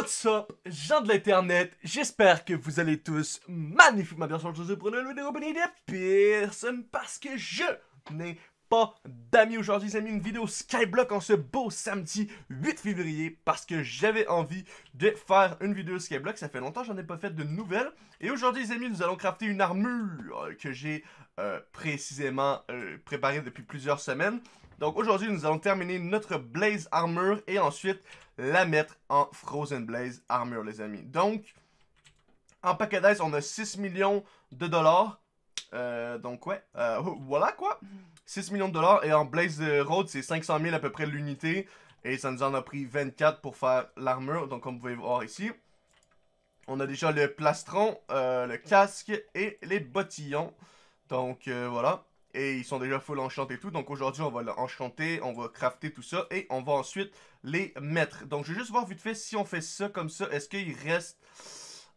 What's up, gens de l'internet, j'espère que vous allez tous magnifiquement bien. Sur pour une vidéo bonne de personne parce que je n'ai pas d'amis aujourd'hui, j'ai mis une vidéo Skyblock en ce beau samedi 8 février parce que j'avais envie de faire une vidéo Skyblock, ça fait longtemps que j'en ai pas fait de nouvelles. Et aujourd'hui les amis nous allons crafter une armure que j'ai euh, précisément euh, préparée depuis plusieurs semaines donc aujourd'hui, nous allons terminer notre Blaze Armor et ensuite la mettre en Frozen Blaze Armor, les amis. Donc, en paquet on a 6 millions de dollars. Euh, donc ouais, euh, voilà quoi. 6 millions de dollars et en Blaze Road, c'est 500 000 à peu près l'unité. Et ça nous en a pris 24 pour faire l'armure, donc comme vous pouvez voir ici. On a déjà le plastron, euh, le casque et les bottillons. Donc voilà. Et ils sont déjà full enchantés et tout. Donc aujourd'hui, on va l'enchanter, on va crafter tout ça. Et on va ensuite les mettre. Donc je vais juste voir vite fait si on fait ça comme ça. Est-ce qu'ils restent...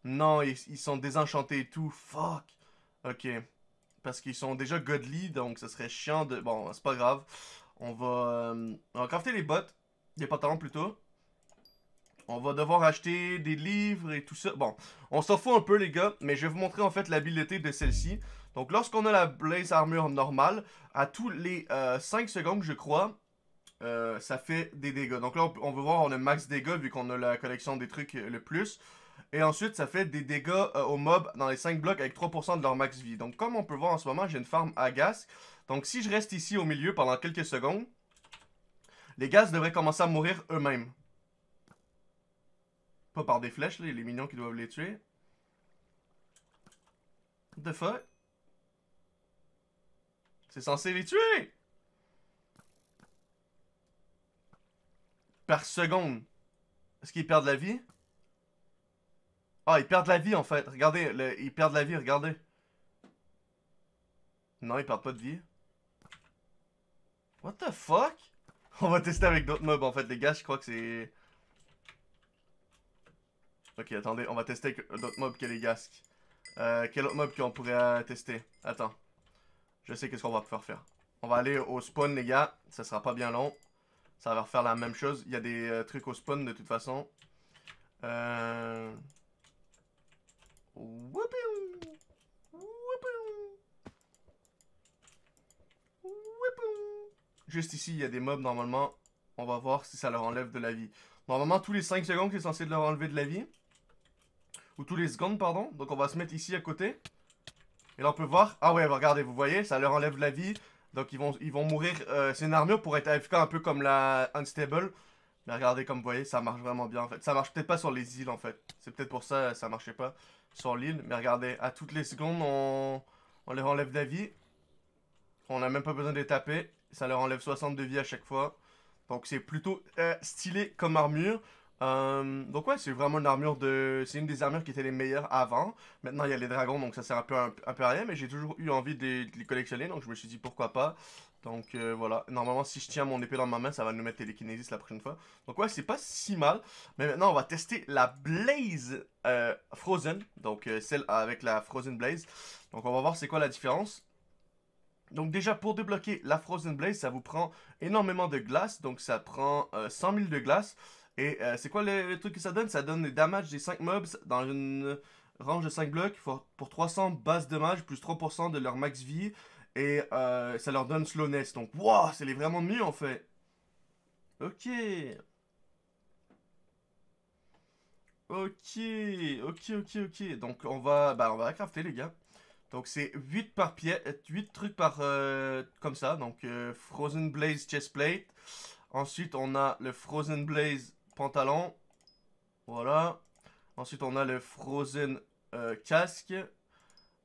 Non, ils, sont désenchantés et tout. Fuck. Ok. Parce qu'ils sont déjà godly. Donc ça serait chiant de... Bon, c'est pas grave. On va... Euh, on va crafter les bottes. Les pantalons plutôt. On va devoir acheter des livres et tout ça. Bon, on s'en fout un peu les gars, mais je vais vous montrer en fait l'habileté de celle-ci. Donc lorsqu'on a la Blaze Armor normale, à tous les 5 euh, secondes je crois, euh, ça fait des dégâts. Donc là on, veut voir on a max dégâts vu qu'on a la collection des trucs euh, le plus. Et ensuite ça fait des dégâts aux mobs dans les 5 blocs avec 3% de leur max vie. Donc comme on peut voir en ce moment j'ai une farm à gaz. Donc si je reste ici au milieu pendant quelques secondes, les gaz devraient commencer à mourir eux-mêmes. Pas par des flèches, les minions qui doivent les tuer. What the fuck? C'est censé les tuer! Par seconde. Est-ce qu'ils perdent la vie? Ah, ils perdent la vie en fait. Regardez, ils perdent la vie, regardez. Non, ils perdent pas de vie. What the fuck? On va tester avec d'autres mobs en fait, les gars, je crois que c'est... Ok, attendez, on va tester d'autres mobs que les gasques. Euh, quel autre mob qu'on pourrait tester? Attends. Je sais qu'est-ce qu'on va pouvoir faire. On va aller au spawn, les gars. Ça sera pas bien long. Ça va refaire la même chose. Il y a des euh, trucs au spawn, de toute façon. Euh... Juste ici, il y a des mobs, normalement. On va voir si ça leur enlève de la vie. Normalement, tous les 5 secondes, c'est censé leur enlever de la vie. Ou tous les secondes, pardon. Donc on va se mettre ici à côté. Et là on peut voir. Ah ouais, regardez, vous voyez, ça leur enlève la vie. Donc ils vont, ils vont mourir. Euh, c'est une armure pour être AFK un peu comme la Unstable. Mais regardez, comme vous voyez, ça marche vraiment bien en fait. Ça marche peut-être pas sur les îles en fait. C'est peut-être pour ça ça marchait pas sur l'île. Mais regardez, à toutes les secondes, on, on leur enlève la vie. On n'a même pas besoin de les taper. Ça leur enlève 60 de vie à chaque fois. Donc c'est plutôt euh, stylé comme armure. Euh, donc ouais, c'est vraiment une armure de... C'est une des armures qui étaient les meilleures avant. Maintenant, il y a les dragons, donc ça sert un peu, à rien. Mais j'ai toujours eu envie de, les collectionner, donc je me suis dit pourquoi pas. Donc euh, voilà, normalement si je tiens mon épée dans ma main, ça va nous mettre télékinésis la prochaine fois. Donc ouais, c'est pas si mal. Mais maintenant, on va tester la Blaze euh, Frozen. Donc celle avec la Frozen Blaze. Donc on va voir c'est quoi la différence. Donc déjà, pour débloquer la Frozen Blaze, ça vous prend énormément de glace. Donc ça prend 100 000 de glace. Et euh, c'est quoi le, truc que ça donne? Ça donne les damages des 5 mobs dans une range de 5 blocs pour, 300 bases dommages plus 3% de leur max vie. Et euh, ça leur donne slowness. Donc, wow, c'est vraiment mieux en fait. Ok. Ok, ok, ok, ok. Donc on va, bah, on va crafter les gars. Donc c'est 8 par pied, 8 trucs par euh, comme ça. Donc Frozen Blaze Chestplate. Ensuite on a le Frozen Blaze pantalon. Voilà. Ensuite, on a le Frozen euh, casque.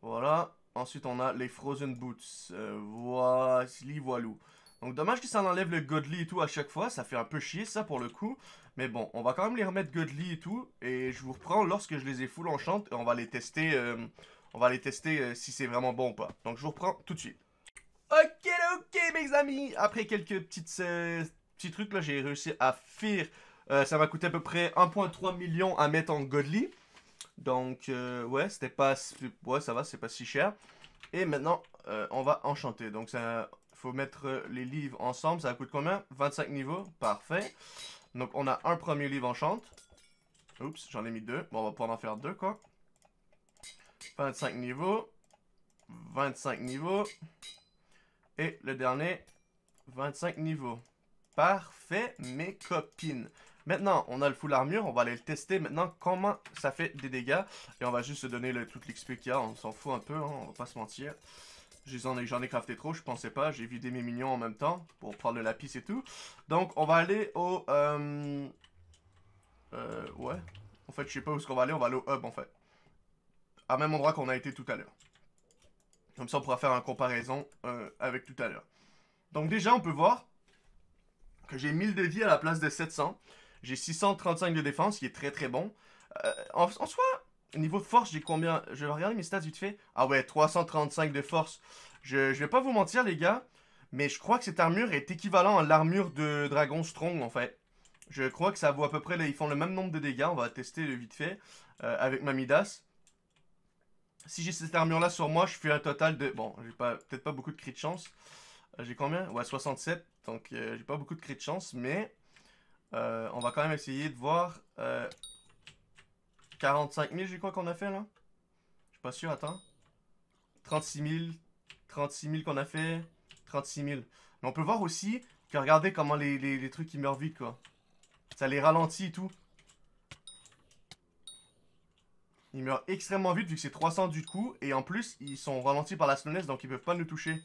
Voilà. Ensuite, on a les Frozen Boots. Euh, voici, voilou. Donc, dommage que ça enlève le Godly et tout à chaque fois. Ça fait un peu chier, ça, pour le coup. Mais bon, on va quand même les remettre Godly et tout. Et je vous reprends lorsque je les ai full enchant. Et on va les tester, euh, on va les tester si c'est vraiment bon ou pas. Donc, je vous reprends tout de suite. Ok, ok, mes amis. Après quelques petites, petits trucs, là, j'ai réussi à faire euh, ça m'a coûté à peu près 1.3 million à mettre en Godly. Donc, euh, ouais, c'était pas... Ouais, ça va, c'est pas si cher. Et maintenant, euh, on va enchanter. Donc, ça faut mettre les livres ensemble. Ça coûte combien? 25 niveaux. Parfait. Donc, on a un premier livre enchante. Oups, j'en ai mis deux. Bon, on va pouvoir en faire deux, quoi. 25 niveaux. 25 niveaux. Et le dernier, 25 niveaux. Parfait, mes copines. Maintenant, on a le full armure. On va aller le tester maintenant comment ça fait des dégâts? Et on va juste se donner le, tout l'XP qu'il y a. On s'en fout un peu, hein, on va pas se mentir. J'en ai, ai crafté trop, je pensais pas. J'ai vidé mes minions en même temps pour prendre le lapis et tout. Donc, on va aller au... Euh, euh, ouais. En fait, je sais pas où est-ce qu'on va aller. On va aller au hub, en fait. À même endroit qu'on a été tout à l'heure. Comme ça, on pourra faire une comparaison euh, avec tout à l'heure. Donc déjà, on peut voir que j'ai 1000 de à la place de 700. J'ai 635 de défense, qui est très très bon. Euh, en, soi, niveau force, j'ai combien? Je vais regarder mes stats vite fait. Ah ouais, 335 de force. Je, vais pas vous mentir, les gars. Mais je crois que cette armure est équivalente à l'armure de Dragon Strong, en fait. Je crois que ça vaut à peu près... Ils font le même nombre de dégâts. On va tester vite fait euh, avec ma Midas. Si j'ai cette armure-là sur moi, je fais un total de... Bon, j'ai peut-être pas beaucoup de crit de chance. Euh, j'ai combien? Ouais, 67. Donc, j'ai pas beaucoup de crit de chance, mais... on va quand même essayer de voir... 45 000, j'ai quoi qu'on a fait, là Je suis pas sûr, attends. 36 000. 36 000 qu'on a fait. 36 000. Mais on peut voir aussi que regardez comment les, les, les trucs ils meurent vite, quoi. Ça les ralentit et tout. Ils meurent extrêmement vite vu que c'est 300 du coup. Et en plus, ils sont ralentis par la slowness, donc ils peuvent pas nous toucher.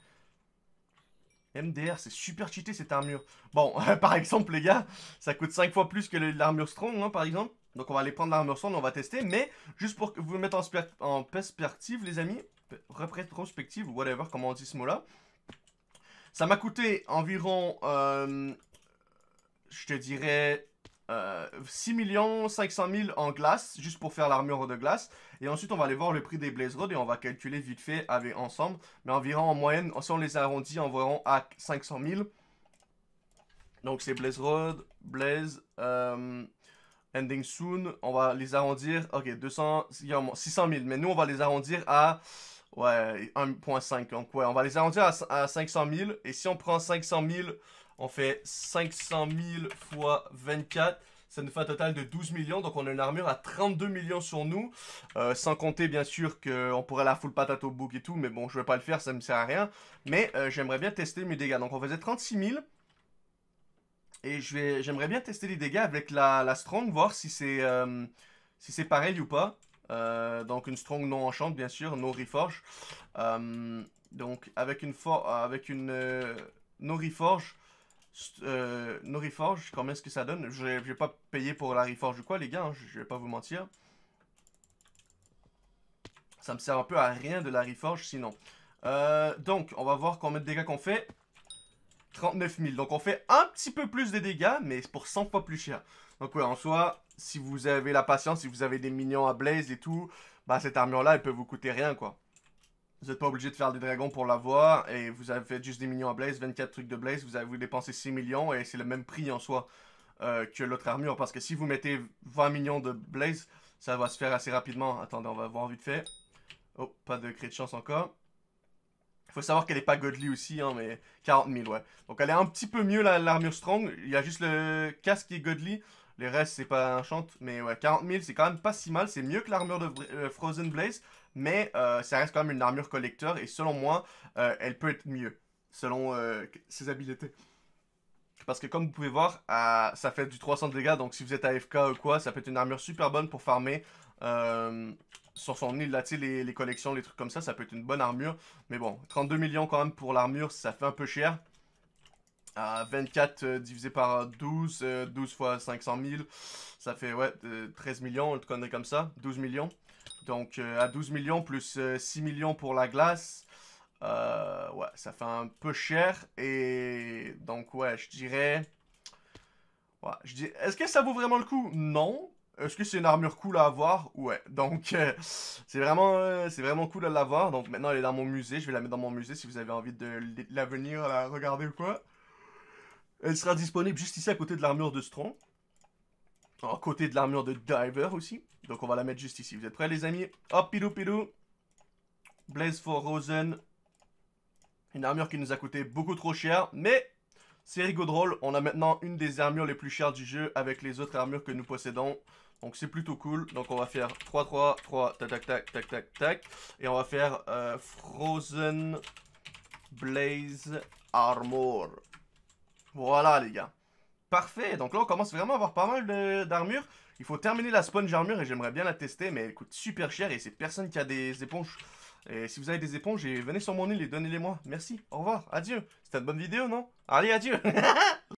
MDR, c'est super cheaté cette armure. Bon, par exemple, les gars, ça coûte 5 fois plus que l'armure strong, hein, par exemple. Donc on va aller prendre l'armure strong, on va tester. Mais, juste pour vous mettre en, en perspective, les amis, rétrospective, whatever, comment on dit ce mot-là. Ça m'a coûté environ, euh, je te dirais, 6 500 000 en glace, juste pour faire l'armure de glace. Et ensuite, on va aller voir le prix des Blaze Road et on va calculer vite fait avec ensemble. Mais environ en moyenne, si on les arrondit, environ à 500 000. Donc c'est Blaze Road, Blaze, euh, Ending Soon. On va les arrondir, ok, 200, 600 000. Mais nous, on va les arrondir à... Ouais, 1.5. Donc ouais, on va les arrondir à, à 500 000. Et si on prend 500 000 on fait 500 000 fois 24. Ça nous fait un total de 12 millions. Donc on a une armure à 32 millions sur nous. Euh, sans compter bien sûr qu'on pourrait la full patate au book et tout. Mais bon, je vais pas le faire, ça me sert à rien. Mais euh, j'aimerais bien tester mes dégâts. Donc on faisait 36 000. Et j'aimerais bien tester les dégâts avec la, strong, voir si c'est euh, si c'est pareil ou pas. donc une strong non enchante bien sûr, no reforge. donc avec une, avec une no reforge, euh, nos Reforge, combien est-ce que ça donne? Je vais pas payer pour la Reforge ou quoi, les gars, hein, je vais pas vous mentir. Ça me sert un peu à rien de la Reforge sinon. Euh, donc, on va voir combien de dégâts qu'on fait. 39 000. Donc, on fait un petit peu plus de dégâts, mais pour 100 fois plus cher. Donc, ouais, en soi, si vous avez la patience, si vous avez des minions à blaze et tout, bah, cette armure-là, elle peut vous coûter rien, quoi. Vous n'êtes pas obligé de faire des dragons pour l'avoir. Et vous avez juste des millions à Blaze, 24 trucs de Blaze. Vous avez vous dépensé 6 millions et c'est le même prix en soi euh, que l'autre armure. Parce que si vous mettez 20 millions de Blaze, ça va se faire assez rapidement. Attendez, on va voir vite fait. Oh, pas de crit de chance encore. Il faut savoir qu'elle n'est pas godly aussi, hein, mais 40 000, ouais. Donc elle est un petit peu mieux l'armure strong. Il y a juste le casque qui est godly. Les restes, c'est pas un chante. Mais ouais, 40 000, c'est quand même pas si mal. C'est mieux que l'armure de euh, Frozen Blaze mais euh, ça reste quand même une armure collector et selon moi, euh, elle peut être mieux, selon euh, ses habiletés. Parce que comme vous pouvez voir, ça fait du 300 de dégâts, donc si vous êtes AFK ou quoi, ça peut être une armure super bonne pour farmer sur son île, là, tu sais, les, collections, les trucs comme ça, ça peut être une bonne armure. Mais bon, 32 millions quand même pour l'armure, ça fait un peu cher. 24 divisé par 12, 12 fois 500 000, ça fait ouais, 13 millions, on le connaît comme ça, 12 millions. Donc euh, à 12 millions plus 6 euh, millions pour la glace. Euh, ouais, ça fait un peu cher. Et donc ouais, je dirais... Ouais, je dis... Est-ce que ça vaut vraiment le coup? Non. Est-ce que c'est une armure cool à avoir? Ouais. Donc c'est vraiment, vraiment cool à l'avoir. Donc maintenant elle est dans mon musée. Je vais la mettre dans mon musée si vous avez envie de la venir la regarder ou quoi. Elle sera disponible juste ici à côté de l'armure de Strong. À côté de l'armure de Diver aussi. Donc on va la mettre juste ici. Vous êtes prêts les amis? Hop, pilou pilou. Blaze for Rosen. Une armure qui nous a coûté beaucoup trop cher. Mais c'est drôle. On a maintenant une des armures les plus chères du jeu avec les autres armures que nous possédons. Donc c'est plutôt cool. Donc on va faire 3, 3, 3, tac, tac, tac, tac, tac, tac. Et on va faire euh, Frozen Blaze Armor. Voilà les gars. Parfait, donc là on commence vraiment à avoir pas mal d'armure. Il faut terminer la sponge armure et j'aimerais bien la tester, mais elle coûte super cher et c'est personne qui a des éponges. Et si vous avez des éponges, venez sur mon île et donnez-les moi. Merci, au revoir, adieu. C'était une bonne vidéo, non? Allez, adieu